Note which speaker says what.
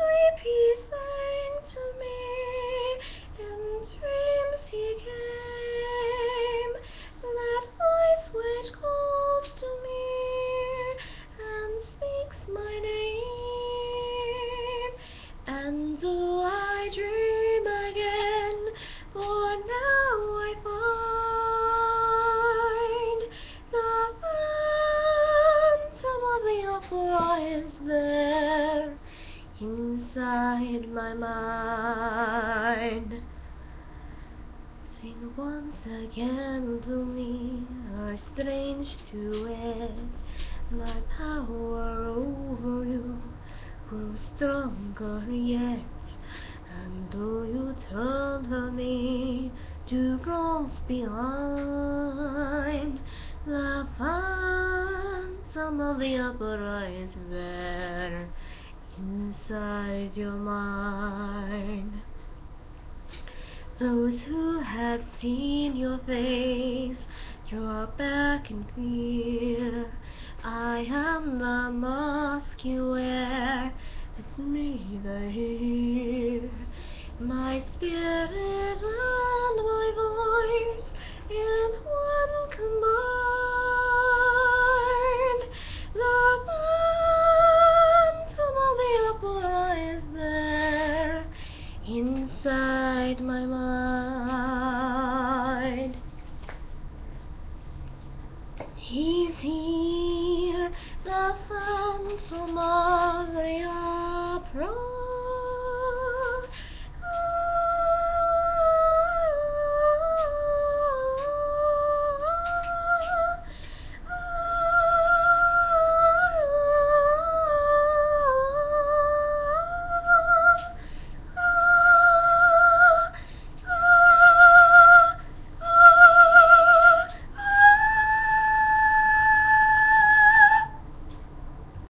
Speaker 1: sleep he sang to me, in dreams he came, that voice which calls to me and speaks my name. And do I dream again? For now I find the phantom of the opera is there inside my mind. Sing once again to me a strange duet. My power over you grows stronger yet. And though you turn to me to groans behind, the phantom of the opera is there inside your mind. Those who have seen your face draw back in fear. I am the mask you wear, it's me they hear. My spirit and my voice inside my mind. He's here, the phantom of the opera.